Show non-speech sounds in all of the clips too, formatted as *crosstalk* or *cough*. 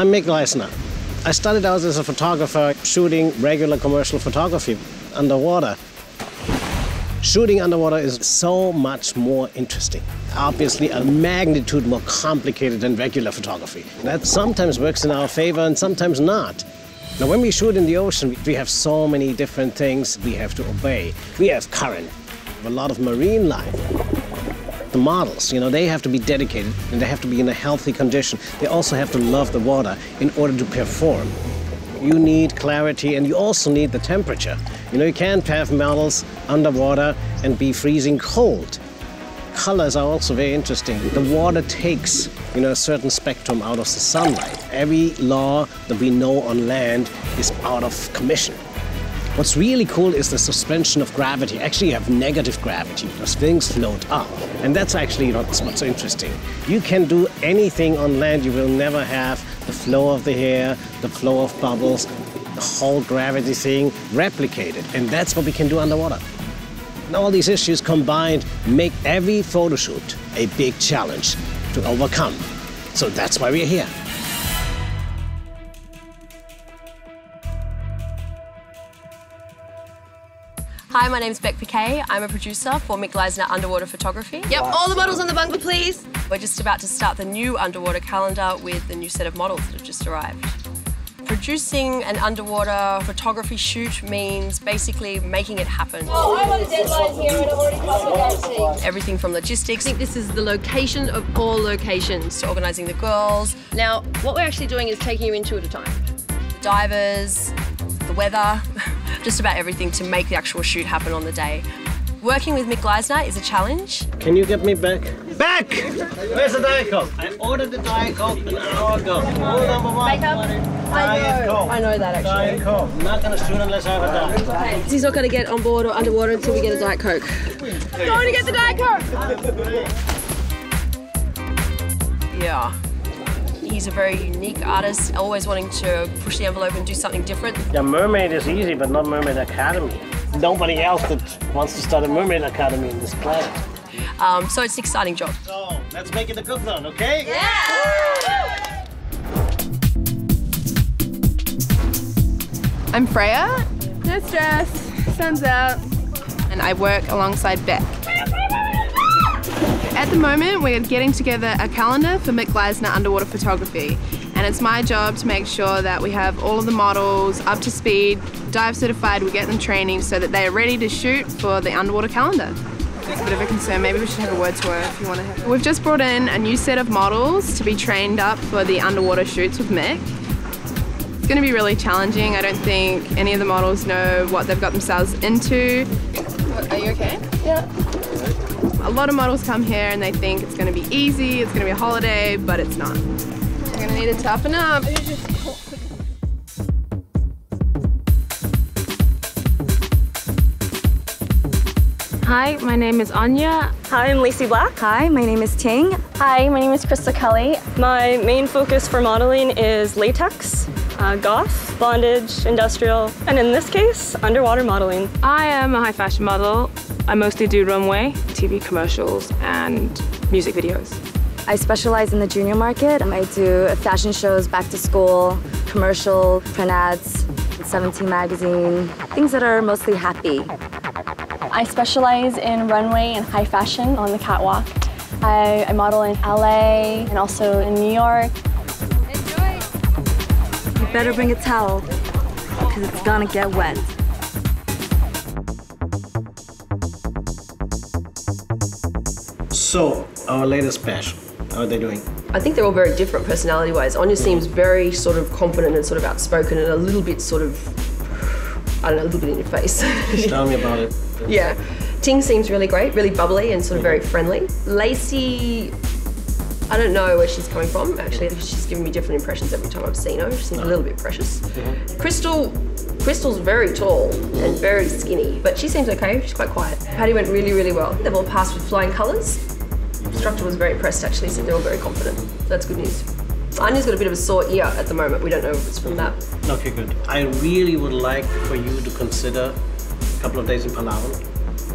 I'm Mick Gleissner. I started out as a photographer shooting regular commercial photography underwater. Shooting underwater is so much more interesting. Obviously, a magnitude more complicated than regular photography. That sometimes works in our favor and sometimes not. Now, when we shoot in the ocean, we have so many different things we have to obey. We have current, a lot of marine life. The models, you know, they have to be dedicated and they have to be in a healthy condition. They also have to love the water in order to perform. You need clarity and you also need the temperature. You know, you can't have models underwater and be freezing cold. Colors are also very interesting. The water takes, you know, a certain spectrum out of the sunlight. Every law that we know on land is out of commission. What's really cool is the suspension of gravity. Actually, you have negative gravity because things float up. And that's actually what's, what's interesting. You can do anything on land. You will never have the flow of the air, the flow of bubbles, the whole gravity thing replicated. And that's what we can do underwater. And all these issues combined make every photo shoot a big challenge to overcome. So that's why we're here. Hi, my name's Beck Piquet. I'm a producer for Mick Gleissner Underwater Photography. Yep, all the models on the bunker, please. We're just about to start the new underwater calendar with the new set of models that have just arrived. Producing an underwater photography shoot means basically making it happen. Oh, I'm on a deadline here and I've already covered everything. Everything from logistics I think this is the location of all locations. to organising the girls, Now, what we're actually doing is taking you in two at a time. The divers, the weather, *laughs* just about everything to make the actual shoot happen on the day. Working with Mick Gleissner is a challenge. Can you get me back? Back! Where's the Diet Coke? I ordered the Diet Coke an hour ago. Rule number one. Makeup? Diet Coke. I know that actually. Diet Coke. I'm not gonna shoot unless I have a Diet Coke. He's not going to get on board or underwater until we get a Diet Coke. Going to get the Diet Coke! *laughs* Yeah. He's a very unique artist, always wanting to push the envelope and do something different. Yeah, Mermaid is easy, but not Mermaid Academy. Nobody else that wants to start a Mermaid Academy in this planet. Um, so it's an exciting job. So, let's make it a good one, okay? Yeah! I'm Freya. No stress. Sun's out. And I work alongside Beck. At the moment, we're getting together a calendar for Mick Gleissner underwater photography. And it's my job to make sure that we have all of the models up to speed, dive certified, we get them training so that they are ready to shoot for the underwater calendar. It's a bit of a concern. Maybe we should have a word to her if you want to have. We've just brought in a new set of models to be trained up for the underwater shoots with Mick. It's going to be really challenging. I don't think any of the models know what they've got themselves into. Are you okay? Yeah. A lot of models come here and they think it's going to be easy, it's going to be a holiday, but it's not. You're going to need to toughen up. Hi, my name is Anya. Hi, I'm Lacey Black. Hi, my name is Ting. Hi, my name is Krista Kelly. My main focus for modeling is latex, uh, goth, bondage, industrial, and in this case, underwater modeling. I am a high fashion model. I mostly do runway, TV commercials, and music videos. I specialize in the junior market. I do fashion shows, back to school, commercial, print ads, 17 magazine, things that are mostly happy. I specialize in runway and high fashion on the catwalk. I, I model in LA and also in New York. You better bring a towel, because it's gonna get wet. So, our latest batch, how are they doing? I think they're all very different personality wise. Anya seems very sort of confident and sort of outspoken and a little bit sort of, I don't know, a little bit in your face. Tell me about it. *laughs* yeah. Ting seems really great, really bubbly and sort of very mm-hmm. friendly. Lacey I don't know where she's coming from, actually. She's giving me different impressions every time I've seen her. She seems a little bit precious. Mm-hmm. Crystal, Crystal's very tall and very skinny, but she seems okay. She's quite quiet. PADI went really, really well. They've all passed with flying colours. Instructor was very impressed, actually, said they were very confident. So that's good news. Anya's got a bit of a sore ear at the moment. We don't know if it's from that. Okay, good. I really would like for you to consider a couple of days in Palawan.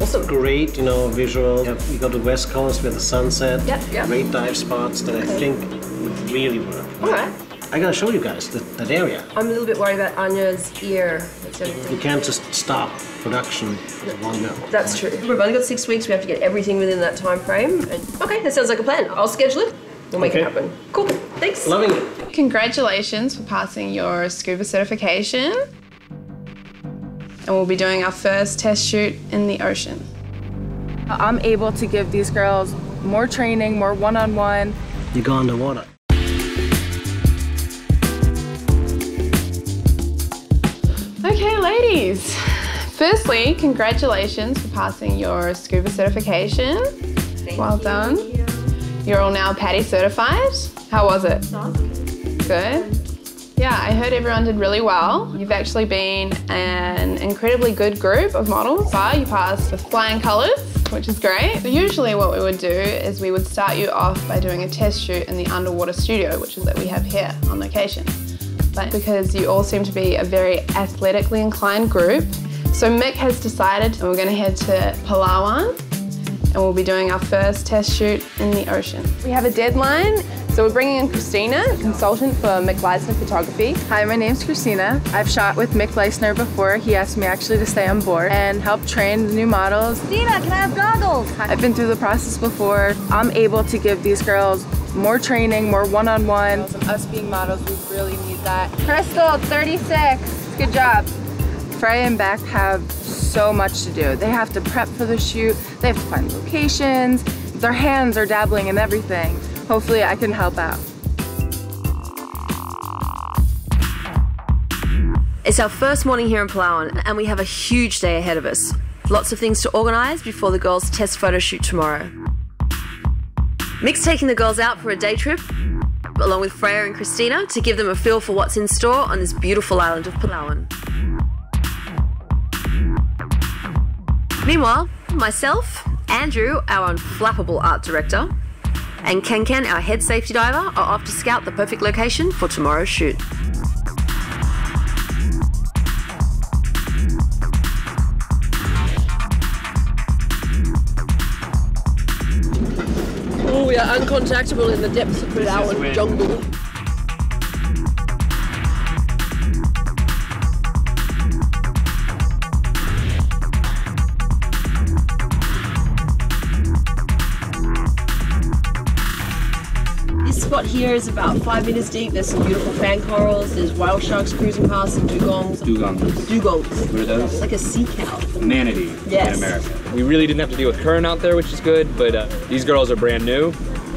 Awesome. Great, you know, visual. You go to West Coast with the sunset. Yeah, yeah. Great dive spots that I think would really work. All right. I gotta show you guys that, that area. I'm a little bit worried about Anya's ear. That's You can't just stop production at one go. That's true. We've only got six weeks. We have to get everything within that time frame. And okay, that sounds like a plan. I'll schedule it. We'll make it happen. Cool. Thanks. Loving it. Congratulations for passing your scuba certification. And we'll be doing our first test shoot in the ocean. I'm able to give these girls more training, more one-on-one. You go underwater. Ladies. Firstly, congratulations for passing your scuba certification. well done. You're all now PADI certified. How was it? Good. Yeah, I heard everyone did really well. You've actually been an incredibly good group of models. Far, you passed with flying colours, which is great. So usually what we would do is we would start you off by doing a test shoot in the underwater studio, which is that we have here on location. But because you all seem to be a very athletically inclined group, so Mick has decided and we're going to head to Palawan and we'll be doing our first test shoot in the ocean. We have a deadline, so we're bringing in Christina, consultant for Mick Gleissner Photography. Hi, my name's Christina. I've shot with Mick Gleissner before. He asked me actually to stay on board and help train the new models. Christina, can I have goggles? I've been through the process before. I'm able to give these girls more training, more one-on-one. Us being models, we really need that. Crystal, 36. Good job. Freya and Beck have so much to do. They have to prep for the shoot, they have to find locations, their hands are dabbling in everything. Hopefully I can help out. It's our first morning here in Palawan, and we have a huge day ahead of us. Lots of things to organise before the girls' test photo shoot tomorrow. Mick's taking the girls out for a day trip, along with Freya and Christina, to give them a feel for what's in store on this beautiful island of Palawan. Meanwhile, myself, Andrew, our unflappable art director, and Ken Ken, our head safety diver, are off to scout the perfect location for tomorrow's shoot. Uncontactable in the depths of Palawan jungle. This spot here is about five meters deep. There's some beautiful fan corals. There's whale sharks cruising past and dugongs. Dugongs. Dugongs. What are those? It's like a sea cow. Manatee Yes. in America. We really didn't have to deal with current out there, which is good, but uh, these girls are brand new.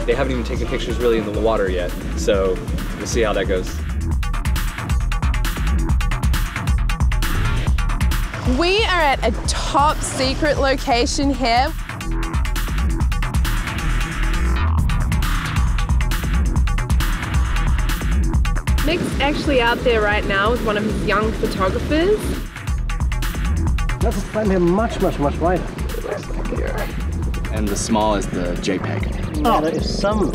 They haven't even taken pictures really in the water yet, so we'll see how that goes. We are at a top secret location here. Nick's actually out there right now with one of his young photographers. Let's find him much, much, much wider. And the small is the JPEG. Oh, there is some.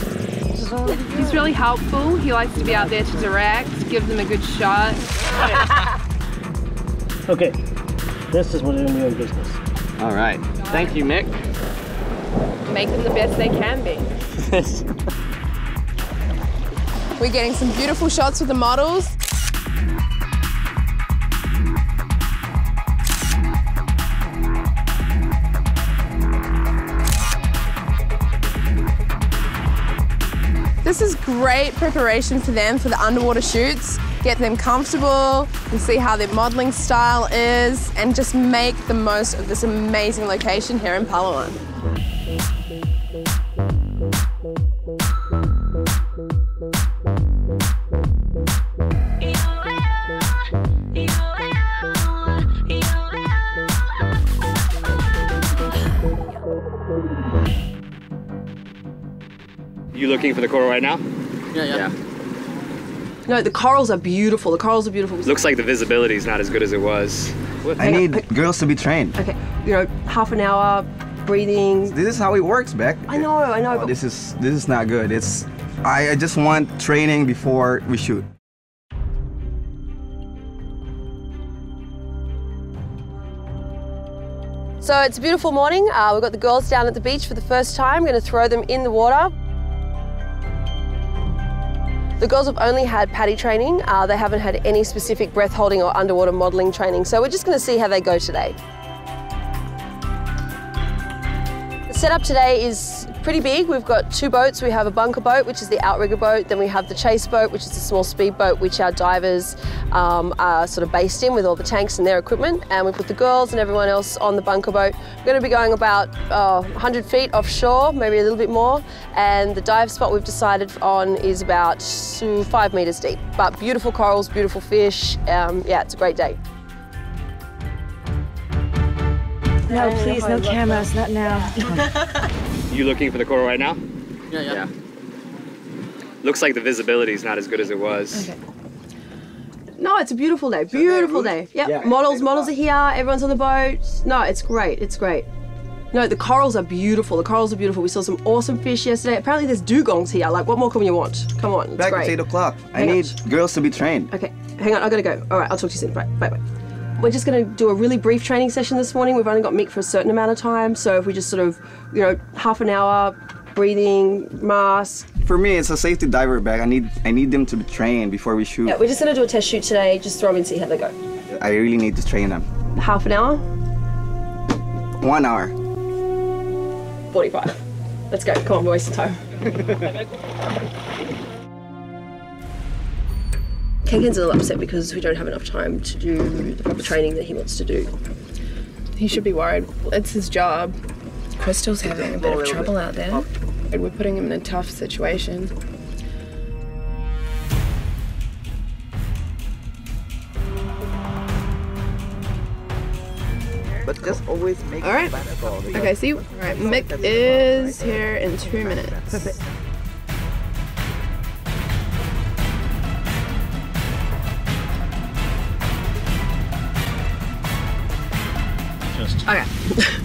He's really helpful. He likes to be out there to direct, give them a good shot. *laughs* Okay, this is what we're doing in business. All right. Thank you, Mick. Make them the best they can be. *laughs* We're getting some beautiful shots with the models. This is great preparation for them for the underwater shoots. Get them comfortable and see how their modeling style is and just make the most of this amazing location here in Palawan. Looking for the coral right now? Yeah, yeah. No, the corals are beautiful. The corals are beautiful. Looks like the visibility is not as good as it was. I need girls to be trained. Okay, you know, half an hour, breathing. This is how it works, Beck. I know, I know. Oh, this is this is not good. It's I, I just want training before we shoot. So it's a beautiful morning. Uh, we've got the girls down at the beach for the first time. We're going to throw them in the water. The girls have only had PADI training. Uh, they haven't had any specific breath holding or underwater modelling training. So we're just going to see how they go today. The setup today is pretty big. We've got two boats. We have a bunker boat, which is the outrigger boat. Then we have the chase boat, which is a small speed boat, which our divers um, are sort of based in with all the tanks and their equipment. And we put the girls and everyone else on the bunker boat. We're going to be going about uh, 100 feet offshore, maybe a little bit more. And the dive spot we've decided on is about five meters deep. But beautiful corals, beautiful fish. Um, yeah, it's a great day. No, please, no cameras, not now. *laughs* You looking for the coral right now? Yeah, yeah. Looks like the visibility is not as good as it was. Okay. No, it's a beautiful day. Beautiful day. Yep. Yeah. Models, models are here. Everyone's on the boat. No, it's great. It's great. No, the corals are beautiful. The corals are beautiful. We saw some awesome fish yesterday. Apparently, there's dugongs here. Like, what more can you want? Come on, it's Back great. it's eight o'clock. I Hang on. need girls to be trained. Okay, hang on. I gotta go. All right, I'll talk to you soon. Bye. Bye. Bye. We're just going to do a really brief training session this morning. We've only got Mick for a certain amount of time, so if we just sort of, you know, half an hour, breathing, mask. For me, it's a safety diver bag. I need I need them to be trained before we shoot. Yeah, we're just going to do a test shoot today. Just throw them and see how they go. I really need to train them. Half an hour, One hour. 45. Let's go. Come on, we're wasting time. *laughs* Kenken's a little upset because we don't have enough time to do the proper training that he wants to do. He should be worried. It's his job. Crystal's having a bit of trouble out there. And we're putting him in a tough situation. But just always make All right. Okay, see, all right, Mick is here in two minutes. Perfect. Just. Okay. *laughs*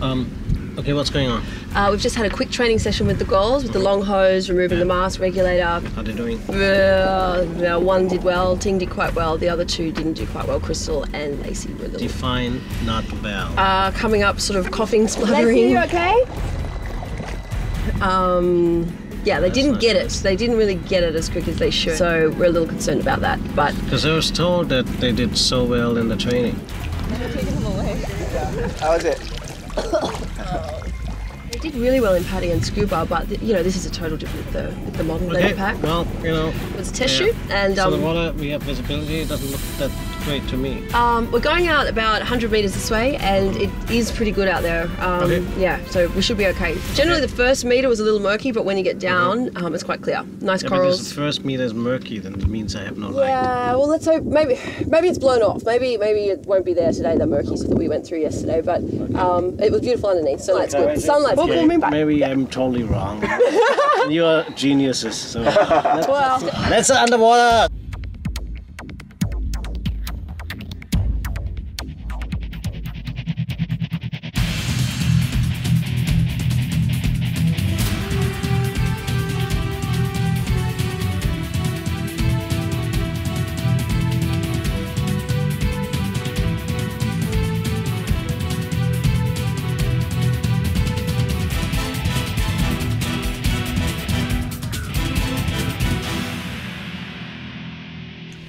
Um, okay, what's going on? Uh, we've just had a quick training session with the girls with the long hose, removing the mask regulator. How they doing? Uh, one did well, Ting did quite well, the other two didn't do quite well. Crystal and Lacey were a little. Define not well. Uh, coming up, sort of coughing, spluttering. Lacey, you okay? Um, yeah, they didn't get it. They didn't really get it as quick as they should. So we're a little concerned about that. But Because I was told that they did so well in the training. How was it? *coughs* they did really well in PADI and scuba. But th- you know, this is a total different with the, with the model Okay, okay. pack. well, you know. It was a test yeah. shoot, and so um, the water, we have visibility. It doesn't look that great to me. Um, we're going out about 100 metres this way, and it is pretty good out there. Um, Okay. Yeah, so we should be okay. Generally, the first metre was a little murky, but when you get down, um, it's quite clear. Nice Yeah, because corals. the first meter is murky, then it means I have no light. Yeah, well, let's hope maybe maybe it's blown off. Maybe maybe it won't be there today. The murky stuff that we went through yesterday, but um, it was beautiful underneath. Sunlight's good. Sunlight's Okay, good. Maybe I'm totally wrong. *laughs* You're geniuses. So *laughs* let's, Well. let's underwater.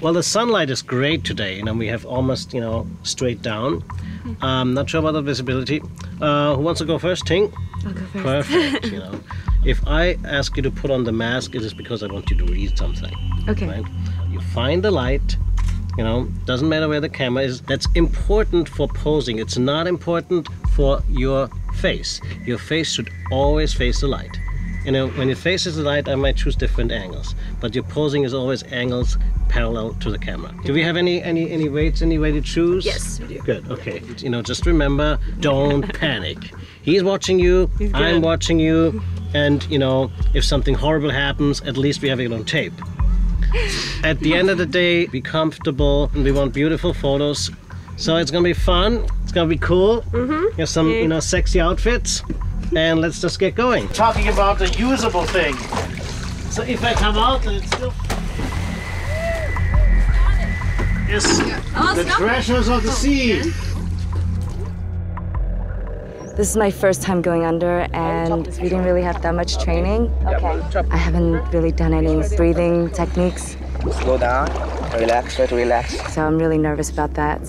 Well, the sunlight is great today. You know, we have almost, you know, straight down. Um, not sure about the visibility. Uh, who wants to go first? Ting? I'll go first. Perfect. you know, if I ask you to put on the mask, it is because I want you to read something. Okay. Right? You find the light. You know, doesn't matter where the camera is. That's important for posing. It's not important for your face. Your face should always face the light. You know, when it faces the light, I might choose different angles, but your posing is always angles parallel to the camera. Do we have any any any weights, any way to choose? Yes, we do. Good. Okay. You know, just remember, don't *laughs* panic. He's watching you, He's I'm watching you, and you know, if something horrible happens, at least we have it on tape. At the end of the day, be comfortable, and we want beautiful photos. So it's gonna be fun. It's gonna be cool. Mm-hmm. Have some, you know, sexy outfits, and let's just get going. Talking about the usable thing. So if I come out, then it's still. Yes, the treasures of the sea. This is my first time going under, and we didn't really have that much training. Okay. I haven't really done any breathing techniques, Slow down, relax, try to relax. so I'm really nervous about that.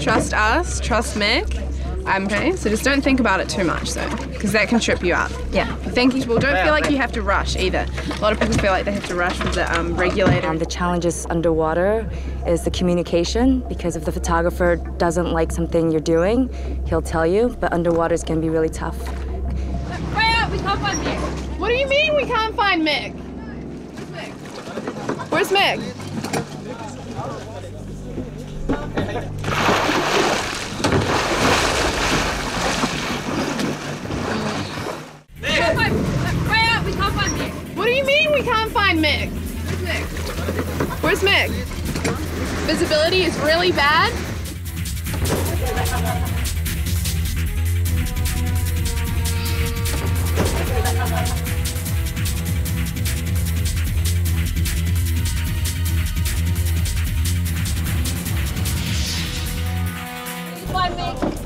Trust us, trust Mick. Okay, so just don't think about it too much, though, because that can trip you up. Yeah. Thinking, well, don't feel like you have to rush either. A lot of people feel like they have to rush with the um, regulator. Um, the challenges underwater is the communication because if the photographer doesn't like something you're doing, he'll tell you, but underwater is going to be really tough. we can't find Mick. What do you mean we can't find Mick? Where's Mick? What do you mean we can't find Mick? Where's Mick? Visibility is really bad.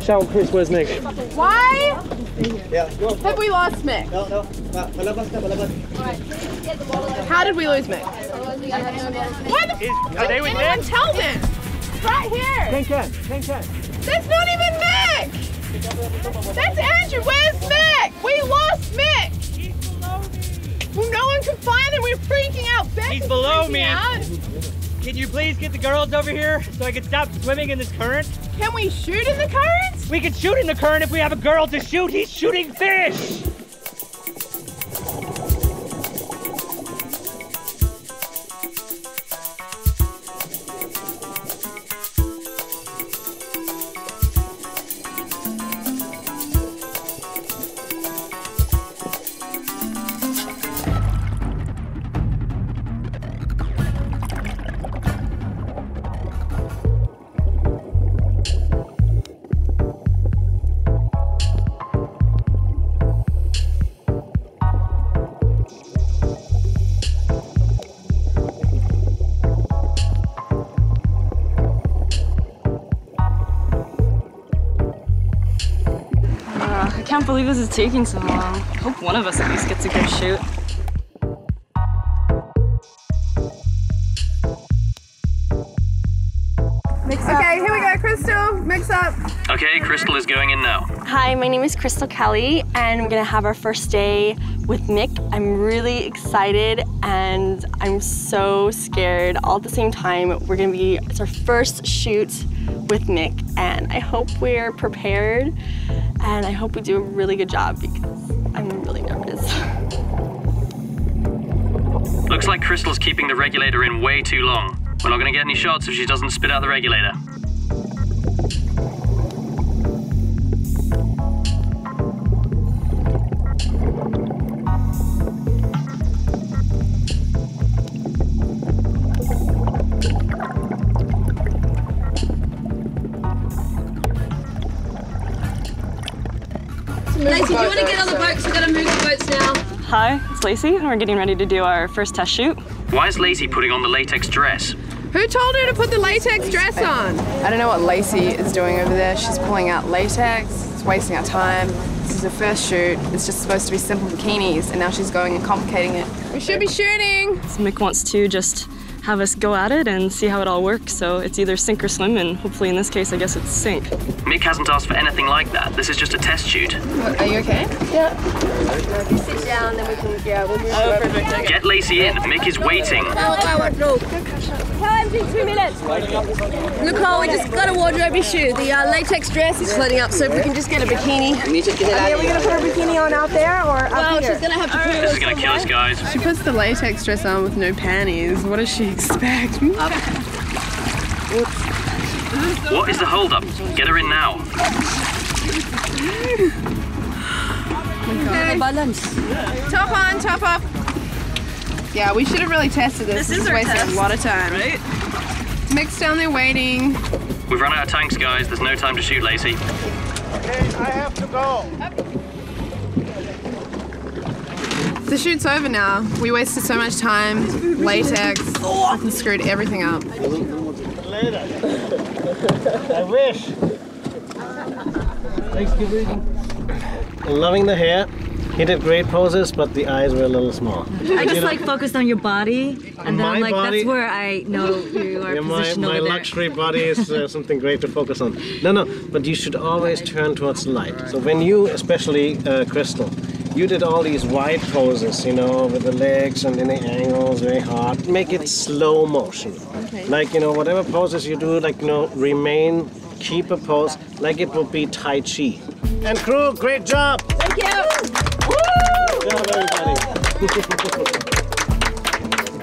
Shout Chris, where's Nick? Why Yeah. have we lost Mick? No, no. Palabas ka, palabas. How did we lose Mick? Why the f- are they with anyone Mick? tell them? Right here. Ten can, ten can. That's not even Mick. That's Andrew. Where's Mick? We lost Mick. Well, no one can find him. We're freaking out. Beck He's below me. Out. Can you please get the girls over here so I can stop swimming in this current? Can we shoot in the current? We can shoot in the current if we have a girl to shoot. He's shooting fish. Believe this is taking so long. Hope one of us at least gets a good shoot. Okay, here we go, Crystal. Mix up. Okay, Crystal is going in now. Hi, my name is Crystal Kelly, and we're gonna have our first day with Mick. I'm really excited and I'm so scared. All at the same time, we're gonna be, it's our first shoot with Mick, and I hope we're prepared and I hope we do a really good job because I'm really nervous. Looks like Crystal's keeping the regulator in way too long. We're not to get any shots if she doesn't spit out the regulator. Hi, it's Lacey, and we're getting ready to do our first test shoot. Why is Lacey putting on the latex dress? Who told her to put the latex dress on? I don't know what Lacey is doing over there. She's pulling out latex. It's wasting our time. This is her first shoot. It's just supposed to be simple bikinis, and now she's going and complicating it. We should be shooting. So Mick wants to just have us go at it and see how it all works. So it's either sink or swim, and hopefully in this case, I guess it's sink. Mick hasn't asked for anything like that. This is just a test shoot. Are you okay? Yeah. If you sit down, then we can, yeah, we'll move Oh, perfect. Get Lacey in. Mick is waiting. Time in two minutes. Nicole, we just got a wardrobe issue. The uh, latex dress is floating up, so if we can just get a bikini. Are we gonna put our bikini on out there or Well, she's gonna have to put This is going to kill us, guys. She puts the latex dress on with no panties. What does she expect? What is the holdup? Get her in now. Okay. balance. Top on, top off. Yeah, we should have really tested this. This is is our wasting test, a lot of time. right? Mixed down there waiting. We've run out of tanks, guys. There's no time to shoot Lacey. Okay, I have to go. The shoot's over now. We wasted so much time. Latex. Fucking screwed everything up. Later. I wish. Thanks, Loving the hair. He did great poses, but the eyes were a little small. I just You know, like focused on your body, and then My I'm like, body- that's where I know you are yeah, my, positioned my over there. luxury body is uh, *laughs* something great to focus on. No, no, but you should always turn towards the light. So when you, especially uh, Crystal, you did all these wide poses, you know, with the legs and in the angles, very hard. Make it slow motion. Okay. Like, you know, whatever poses you do, like, you know, remain, keep a pose like it would be Tai Chi. And crew, great job! Thank you. Good job, everybody. *laughs*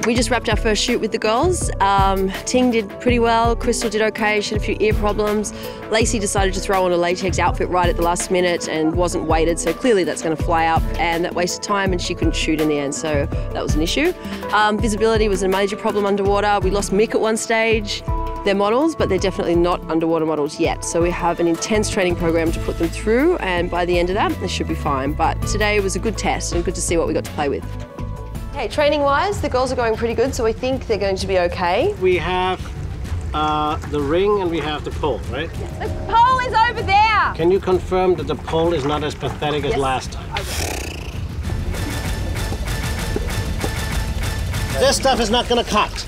We just wrapped our first shoot with the girls. Um, Ting did pretty well. Crystal did okay. She had a few ear problems. Lacey decided to throw on a latex outfit right at the last minute and wasn't weighted, so clearly that's going to fly up, and that wasted time, and she couldn't shoot in the end, so that was an issue. Um, visibility was a major problem underwater. We lost Mick at one stage. They're models, but they're definitely not underwater models yet. So we have an intense training program to put them through, and by the end of that, they should be fine. But today was a good test and good to see what we got to play with. Okay, training wise, the girls are going pretty good, so we think they're going to be okay. We have uh, the ring and we have the pole, right? The pole is over there. Can you confirm that the pole is not as pathetic as last time? This stuff is not gonna cut.